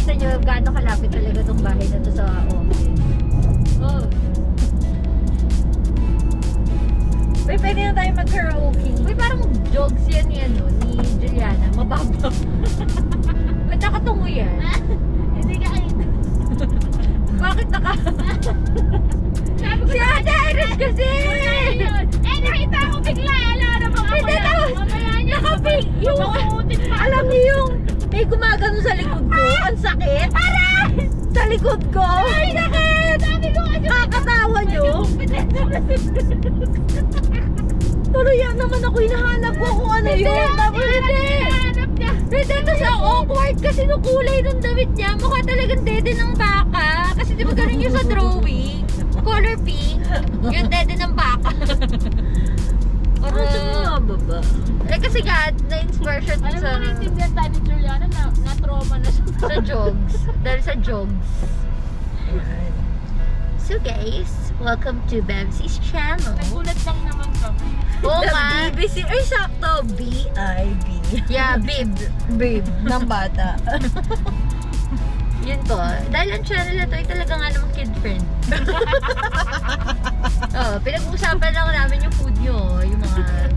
makikita nyo gaano kalapit talaga tong bahay na to sa office. Oh. Uy, pwede na tayo mag-karaoke. Uy, parang jogs yan ni, ano, ni Juliana. Mababaw. Ba't nakatungo yan? Hindi ka. Bakit naka... si Ate Iris kasi! Eh, nakita ko bigla. Alam na bang Hindi, tapos. Nakapig! Yung... Alam niyo yung may gumagano sa likod ko. Ang sakit. Aray! Sa likod ko. Ay, sakit! Sabi ko kasi. Kakatawa niyo. Tuloy yan naman ako hinahanap ko kung ano yun. Tapos hindi. Hindi, tapos ang awkward kasi nung kulay ng damit niya. Mukha talagang dede ng baka. Kasi di ba ganun yung sa drawing? Color pink. Yung dede ng baka. Ano sa mga baba? eh kasi nga, na-inspire siya dun Alam sa, mo, naintindihan tayo ni Juliana na na-trauma na siya. sa jogs. Dahil sa jogs. Ayan. So guys, welcome to Bebsy's channel. Nagulat lang naman kami. Oo The nga. BBC. Ay, sakto. B-I-B. Yeah, babe. Babe. Ng bata. Yun to. Dahil ang channel na to ay talaga nga naman kid friend. oh, pinag-uusapan lang namin yung food nyo. Yung mga.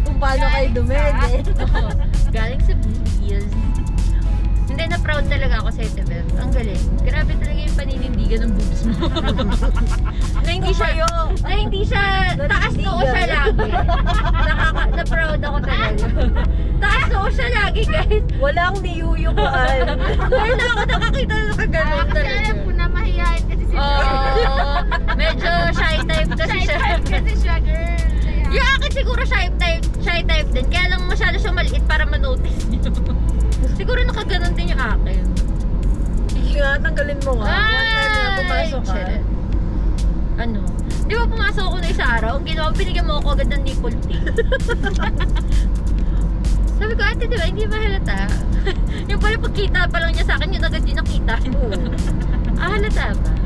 Kung paano kayo dumede. Oo, galing sa movies. Hindi na proud talaga ako sa ito, Bev. Ang galing. Grabe talaga yung paninindigan ng boobs mo. na hindi siya, na hindi siya, taas noo siya lagi. Nakaka, na proud ako talaga. taas noo siya lagi, guys. Walang niyuyukuan. Na ako nakakita na nakaganon Ah, kasi talaga. alam ko na mahihayin kasi si Oo. medyo shy type kasi Shy siya. type kasi siya, girl. Siguro shy type, shy type din. Kaya lang masyado siya maliit para ma-notice niyo. siguro nakaganon din yung akin. Sige nga, tanggalin mo nga. One time na pumasok ka. Ano? Di ba pumasok ako na isa araw? Ang ginawa, binigyan mo ako agad ng nipple tea. Sabi ko, ate, di ba, hindi ba halata? yung pala pagkita pa lang niya sa akin, yun agad yung nakita. Oo. ah, halata ba?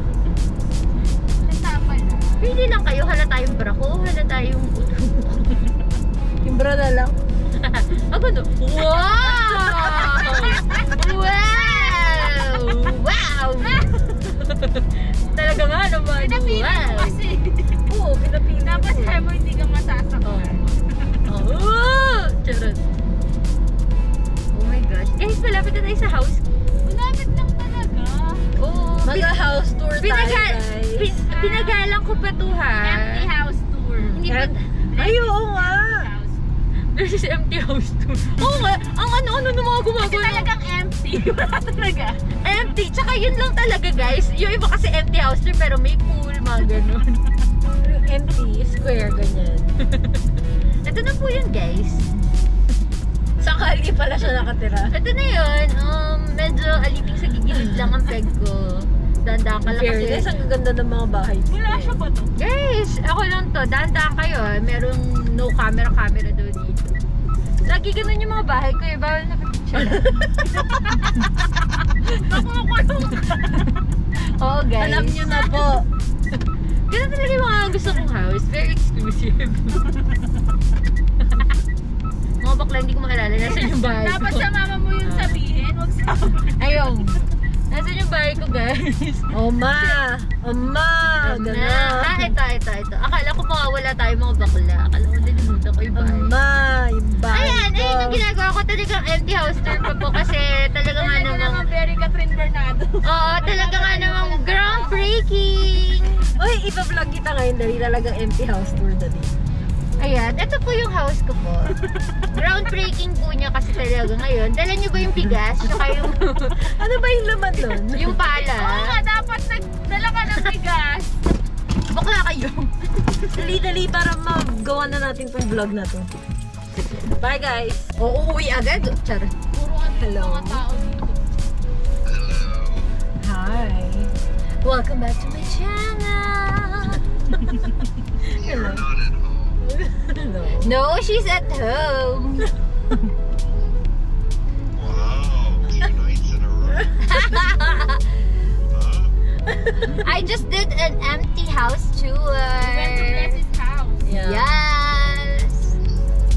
Pili lang kayo, halata yung bra ko, halata yung ulo. Yung bra na lang. Ako no. Wow! Wow! Wow! Talaga nga naman. Pinapili Wow! kasi. Oo, pinapili Tapos ko. mo hindi ka masasaktan. Oh! Charot. Oh my gosh. Guys, malapit na tayo sa house. Malapit lang talaga. Oh, Mag-house tour tayo, guys. Pin, pinagalang ko pa to ha. Empty house tour. Hindi pa. Ay, oo nga. This is empty house tour. Oo nga. Ang ano-ano ng mga Kasi gumagawa. talagang empty. Wala talaga. Empty. Tsaka yun lang talaga guys. Yung iba kasi empty house tour pero may pool, mga ganun. Empty, square, ganyan. Ito na po yun guys. Sa kali pala siya nakatira. Ito na yun. Um, medyo aliping sa gigilid lang ang peg ko. Dandaan ka lang Fairness, kasi. ang gaganda ng mga bahay. Wala siya ba to? Guys, ako lang to. Dandaan kayo. ah. Merong no camera camera daw dito. Lagi ganun yung mga bahay ko eh. Bawal na picture. Nakukulong ka. Oo guys. Alam niyo na po. Ganun talaga yung mga gusto kong house. Very exclusive. mga bakla hindi ko makilala. Nasaan yung bahay ko? Dapat sa mama mo yung sabihin. Huwag sa Ayun. Nasaan yung bahay ko guys? Oma! Oma! Ano? Gano'n. Ah, ito, ito, ito. Akala ko mawawala tayo mga bakla. Akala ko nilimutan ko yung bahay. Oma! Yung bahay Ayan, ko. ayun yung ginagawa ko talagang empty house tour pa po kasi talaga nga Talaga namang naman very Catherine Bernardo. Oo, talaga nga namang groundbreaking. Uy, ipa-vlog kita ngayon dali talagang empty house tour dali. Ayan, ito po yung house ko po. Groundbreaking po niya kasi talaga ngayon. Dala niyo ba yung bigas? Saka yung, Ano ba yung laman nun? yung pala? Oo nga, dapat nagdala ka ng bigas. Bakla kayo. Dali-dali para magawa na natin tong vlog na to. Bye guys! O, uuwi agad. Char. Puro ano Hello. mga tao dito. Hi! Welcome back to my channel. Hello. Hello. No, she's at home. Wow, two nights in a row. Huh? I just did an empty house tour. We went to Bless's house. Yeah. Yes.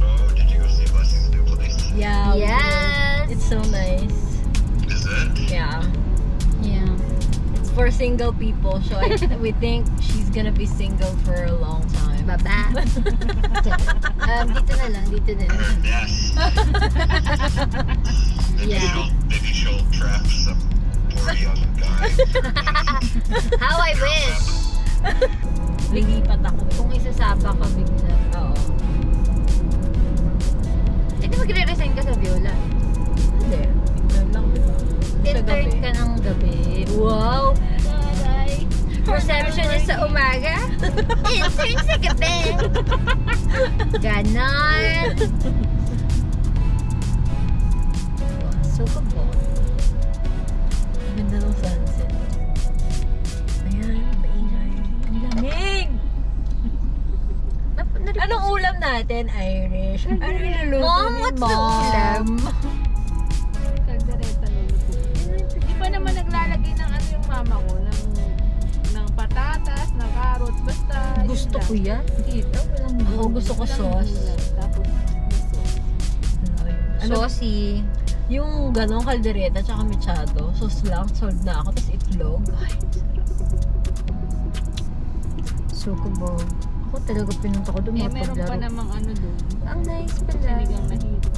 Oh, did you go see Blessing's new place? Yeah. Yes. It's so nice. That's it? Yeah. Yeah. It's for single people. So I, we think she's gonna be single for a long time. Baba. um, dito na lang, dito na lang. Uh, yes. maybe Yeah. she'll maybe she'll trap some poor young guy. How I wish. Lilipat ako. Kung isasapa ka bigla. Oo. Eh, di magre-resign ka sa Viola. Hindi. Intern lang, Intern gabi. ka ng gabi. Wow! Aray. Receptionist sa umaga. Intern sa gabi. Ganon. So, po. Ganda ng sunset. Ayan, maingay. Ang lamig! Anong ulam natin? Irish. Ano niluluto Mom, ni what's the Mom? ulam? Kaldereta luluto. Di pa naman naglalagay ng ano yung mama ko, ng patatas, ng carrots, basta. Gusto ko yan. Dito, walang Ako gusto ko sauce. Tapos. Ano, Saucy. yung ganong kaldereta tsaka mechado, sauce lang, sold na ako, tapos itlog. Ay, Sukubog. Ako talaga pinunta ko doon Eh, meron pa namang ano doon. Ang nice pala. Sinigang na hito.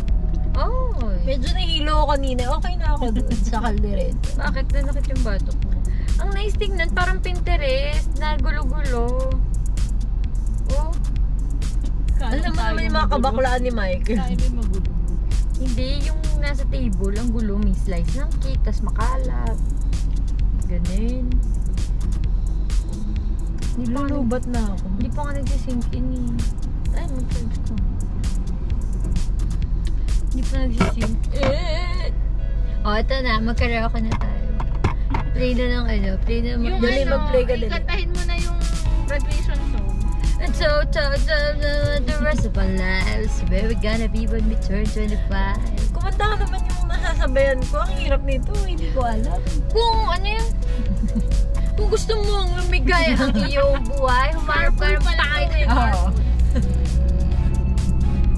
Oh, medyo nahilo ako kanina. Okay na ako doon sa kaldereta. bakit nanakit yung batok? Ang nice tingnan, parang Pinterest na gulo-gulo. Oh, Alam mo naman yung mga kabaklaan ni Mike. Kaya may magulo. hindi yung nasa table, ang gulo, may slice ng cake, tas makalat. Ganun. Nilulubat na ako. Hindi pa nga nagsisink in eh. Ay, mag-charge ko. Hindi pa nagsisink. Eh! O, ito na. Magkaraoke na tayo. Play na ng ano. Play na Yung Dali, ano, mag-play ka dali. ikantahin mo na yung graduation song. And so, so, so, so, the rest of our lives, where we gonna be when we turn 25. Kumanta ka naman yung nasasabayan ko. Ang hirap nito. Hindi ko alam. Kung ano yan, kung gusto mong lumigay ang iyong buhay, humarap ka ng Carpool pala pangit. to eh, Oo.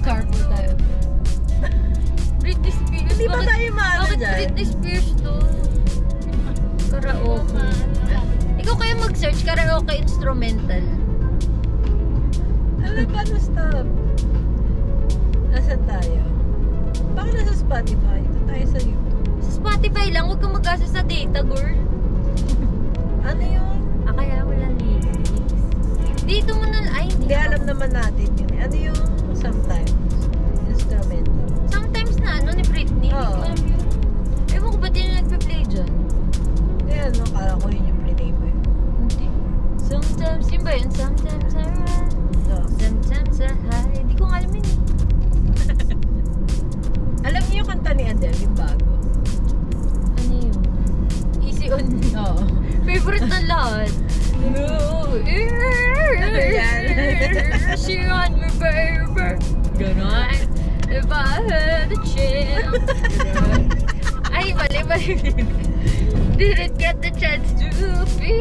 Carpool tayo. Britney Spears. Hindi ba bakit- tayo maano Bakit dyan? Britney Spears? Karaoke. Ikaw kaya mag-search karaoke instrumental. Alam ka na stop. Nasaan tayo? Baka nasa Spotify. Ito tayo sa YouTube. Sa Spotify lang, huwag kang mag-asa sa data, girl. Ano yun? Ah, kaya wala lyrics. Dito mo na, ay, hindi. Hindi alam naman natin yun. Ano yung sometimes? Instrumental. Sometimes na, ano, ni Britney. Oo. Ewan ko ba't yun nagpa-play dyan? Hindi ano, kala ko yun yung plinay mo yun. Hindi. Sometimes, yun ba yun? Sometimes I run, So, sometimes I hide. Hindi ko nga alam yun eh. alam niyo yung kanta ni Adele, yung bago? Ano yun? Easy on me. Oo. Favorite na lahat. No. She on me, baby. Ganon. If I had a chance. Ay, mali, mali. Didn't get the chance to be.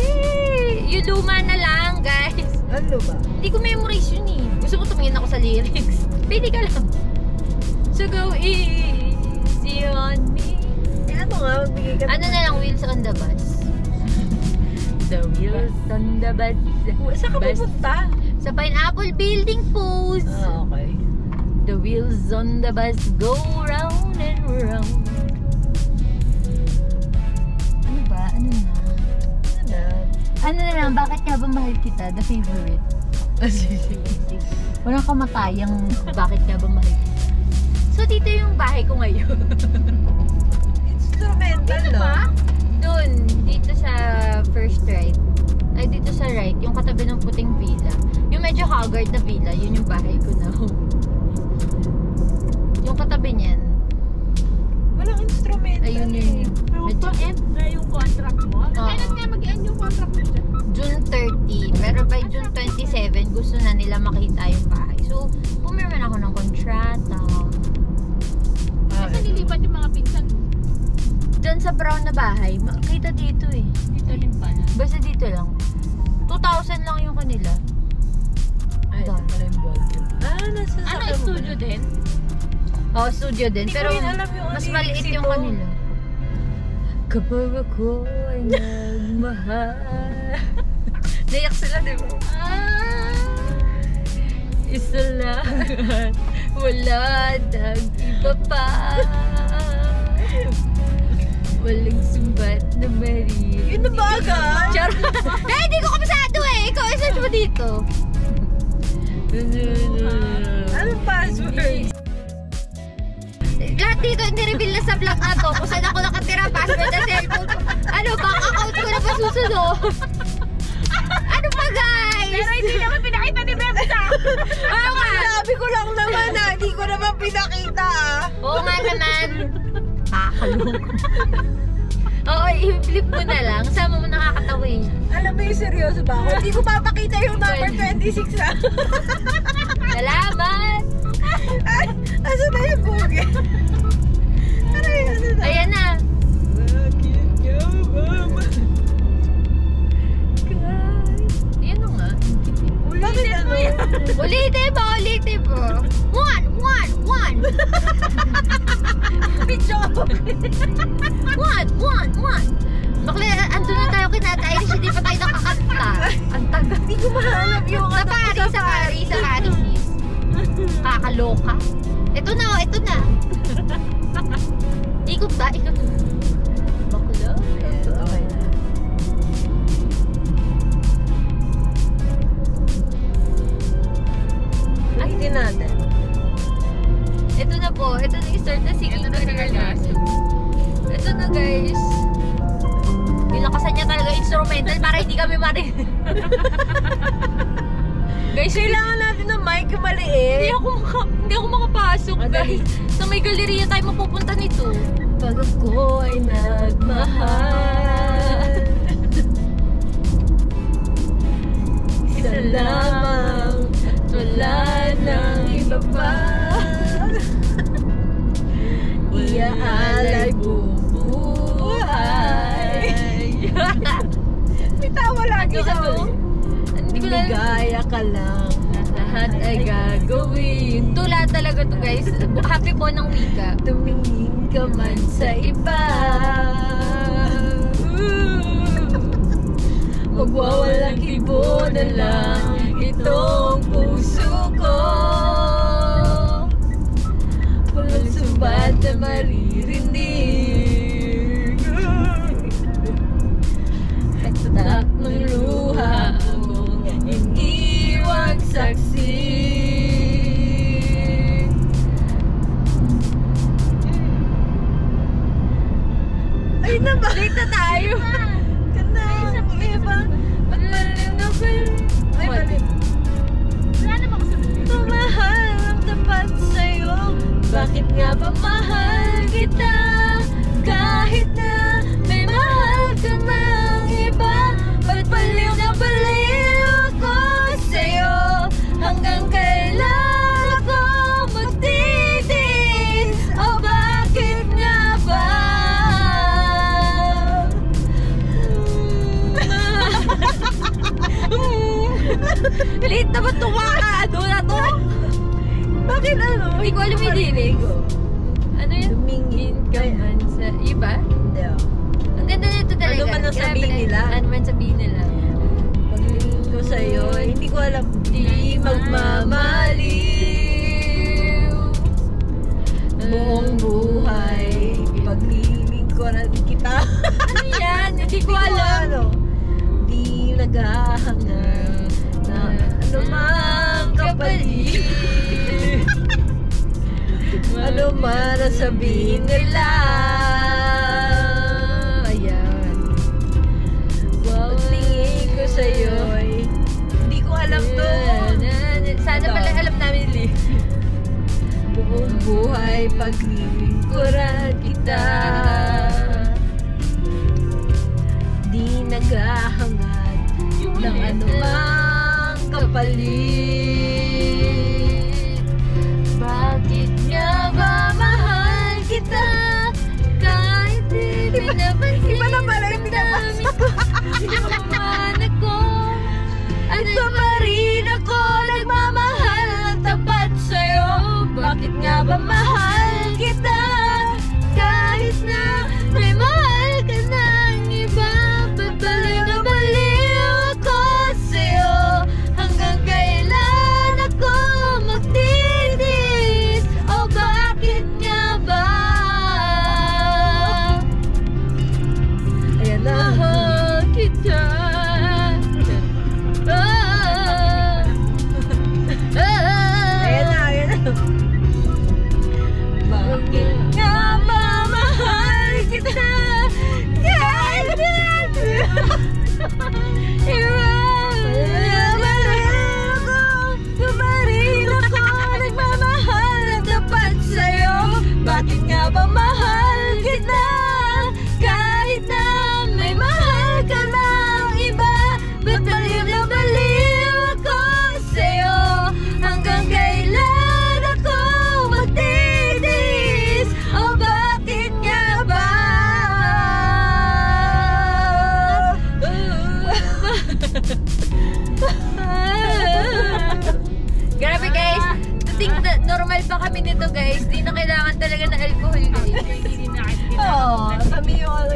Yung luma na lang, guys. Ano ba? Hindi ko memorize yun eh. Gusto ko tumingin ako sa lyrics. Pwede ka lang. So go easy on me. Eh ano nga, magbigay ka Ano na lang, wheels on the bus. The wheels on the bus. Saan ka pupunta? Sa Pineapple Building Post. Ah, okay. The wheels on the bus go round and round. Ano na lang, bakit nga ba mahal kita? The favorite. Walang kamatayang bakit nga ba mahal kita. So, dito yung bahay ko ngayon. Instrumental, no? Doon, dito sa first right. Ay, dito sa right, yung katabi ng puting villa. Yung medyo haggard na villa, yun yung bahay ko na. yung katabi niyan, Walang instrumental. ayun eh. yun. Pero Medyo, pa-end na yung contract mo. Oo. Kailan nga mag-end yung contract mo dyan? June 30. Pero by June 27, gusto na nila makita yung bahay. So, pumirma na ako ng kontrata. Ah, Saan nilipat yung mga pinsan mo? Diyan sa brown na bahay, makita dito eh. Dito rin pala. Basta dito lang. 2,000 lang yung kanila. Ay, ito pala yung. Ah, nasa Ano, sakyan mo studio din? Oh, studio din. Hindi pero ko rin alam yung mas ano, maliit yung sito. kanila. Kapag ako ay nagmahal. Naiyak sila, di ba? Isa lang wala nang iba pa. Walang sumbat na maririnig. Yun na ba agad? Char! eh, hindi ko kabisado eh! Ikaw, isa mo dito. Anong password? Lahat dito hindi-reveal na sa vlog na to. Kung saan ako nakatira, password na cellphone ko. Ano, bank account ko na ba susunod? ano pa guys? Pero hindi naman pinakita ni Beb sa Oo nga. Sabi ko lang naman na, hindi ko naman pinakita ah. Oo nga naman. Kakaloko. Oo, i-flip mo na lang. Sama mo nakakatawa eh. Alam mo yung seryoso ba ako? Hindi ko papakita yung number 26 ah. Salamat! Asa na yung bugi? Aray, ano na? Ayan na. Bakit ka ba? Yan na nga. Bakit ano? Ulitin mo, ulitin mo. One, one, one. Joke! One, one, one. Bakla, andun na tayo kina Ate Irish, hindi pa tayo nakakanta. Ang tagal. Hindi ko mahanap yung Sa ano ko pari, sa pari, sa pari, sis. Kakaloka. Ito na, oh, ito na. Ikot ba? Ikot. Nang iba pa. Iaalay bubuhay. May tawa lagi sa mo? Hindi ko na Ligaya ka lang. lahat ay gagawin. Tula talaga to guys. Happy po ng wika. Tumingin ka man sa iba. Magwawalang kibo na lang itong puso ko. Sumbat na maririnig. At tatak ng luha mo, iniwang saksi. Di naghahanga na ano mang kapalit. ano man ang sabihin nila. Ayan. Wow. Pagtingin ko sa'yo, hindi ko alam to. Sana pala alam namin Lee. Buong buhay paglilingkuran kita. Di naghahangad ng anumang kapalit. Bakit nga ba mahal kita? Kahit di pinapansin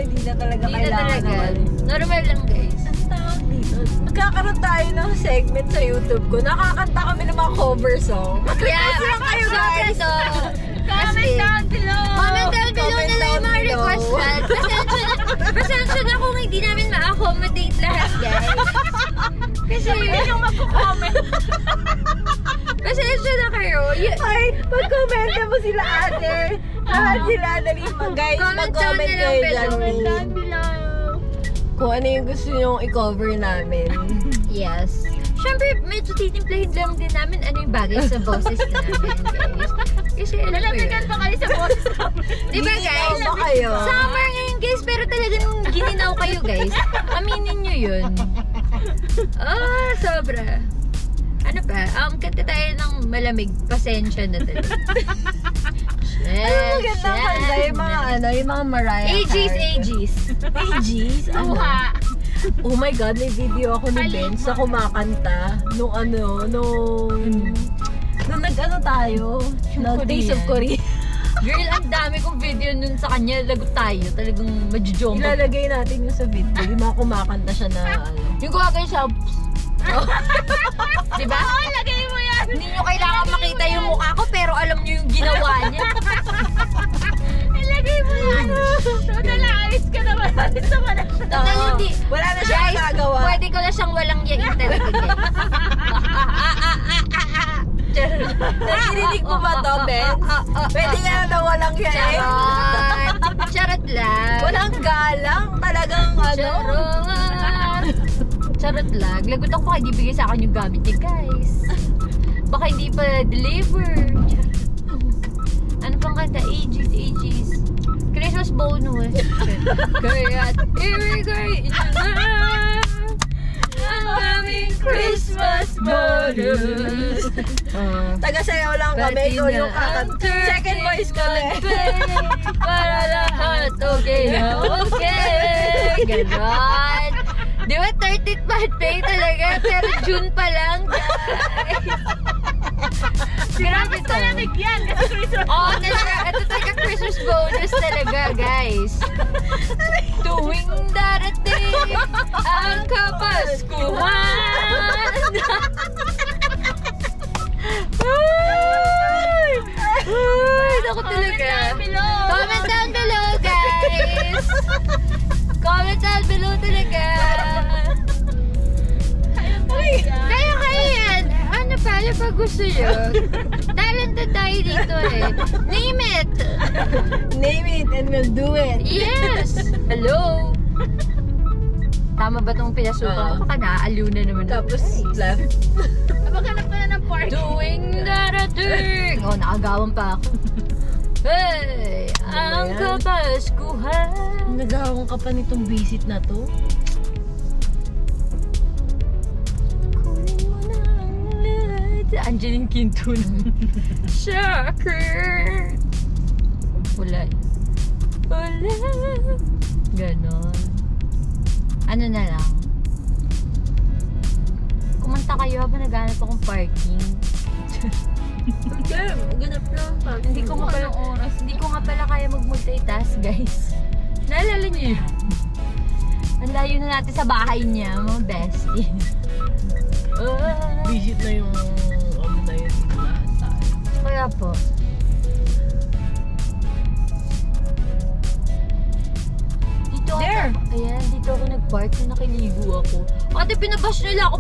na talaga Hindi na kailangan talaga. naman. Normal lang guys. Ang tawag dito? Magkakaroon tayo ng segment sa YouTube ko. Nakakanta kami ng mga cover song. Yeah, lang kayo, guys. to. As Comment in, down below! Comment down below Comment na lang yung down mga below. request natin. Pasensya pasensya na kung hindi namin ma-accommodate lahat, guys. Kasi, yung magko-comment. pasensya na kayo. Y- Ay, mag-comment mo sila ate. Lahat sila, dali mo. Guys, mag-comment kayo dyan. Comment down below! Kung ano yung gusto nyo i-cover namin. yes. Siyempre, medyo titimplahin lang din namin ano yung bagay sa boses namin, guys. Kasi alam mo yun. Nalamigan pa kayo sa boses namin. Di ba, guys? ba kayo? Summer ngayon, guys, pero talagang gininaw kayo, guys. Aminin nyo yun. Ah, sobra. Ano pa? Um, kanta tayo ng malamig. Pasensya na talaga. Ano maganda ang kanta? Yung mga ano, yung mga Mariah Ages, ages. Ages? Ano? Luha. Oh my God, may video ako ni. Benz na kumakanta nung ano, nung... Nung nag-ano tayo, nag Taste of Korea. Girl, ang dami kong video nun sa kanya. Lagot tayo. Talagang majujombo. Ilalagay natin yung sa video. Yung mga kumakanta siya na ano. Yung gumagay siya. Oh. Di ba? Oh, lagay mo yan! Hindi nyo kailangan makita yung mukha ko pero alam nyo yung ginawa niya. Ilagay mo yan! So, nalaayos ka naman. Alis naman na siya. Total, Oo. hindi. Wala na siyang Guys, nagawa. pwede ko na siyang walang yain talaga. Naririnig mo ba to, Benz? Pwede nga na walang yan. Charot. Charot lang. Walang galang. Talagang ano. Charot. Charot lang. Lagot ako baka hindi bigay sa akin yung gamit niya, guys. Baka hindi pa deliver. Ano pang kanta? Ages, ages. Christmas bonus. Kaya't ibigay ito na ang aming Christmas bonus. Taga-sayaw lang kami. Ikaw yung kakanta. Second voice kami. Para lahat okay na okay. Ganon. Di ba 30th birthday talaga? Pero June pa lang, guys. Grabe to. Malamig yan kasi Christmas. Oo, talaga. Ito talaga Christmas bonus talaga, guys. Tuwing darating ang kapaskuhan. Ay! Ay, naku talaga. Comment down below, guys. Comment down below talaga. Kaya kaya yan. Ano pa? Ano pa gusto nyo? Talented tayo dito eh. Name it. Name it and we'll do it. Yes! Hello? Tama ba itong pinasukan ko? Baka naaaliw na naman. Tapos left. Maghanap ka na ng park. Doing darating! Oh, nakagawan pa ako. Hey! Ang kapaskuhan! Nagawang ka pa nitong visit na to. Kunin mo na ang lahat. Angeline Quinto na. Shocker! Wala. Wala. Ganon. Ano na lang. Kumanta kayo habang naghanap akong parking. Hindi ko nga pala oras. Hindi ko nga pala kaya mag-multitask, guys. Naalala niyo yun? Ang layo na natin sa bahay niya, mga bestie. Ah, Visit na yung ano na yun kaya po. Dito There. ako, ayan, dito ako nag-park na nakiligo ako. Ate, pinabash nila ako.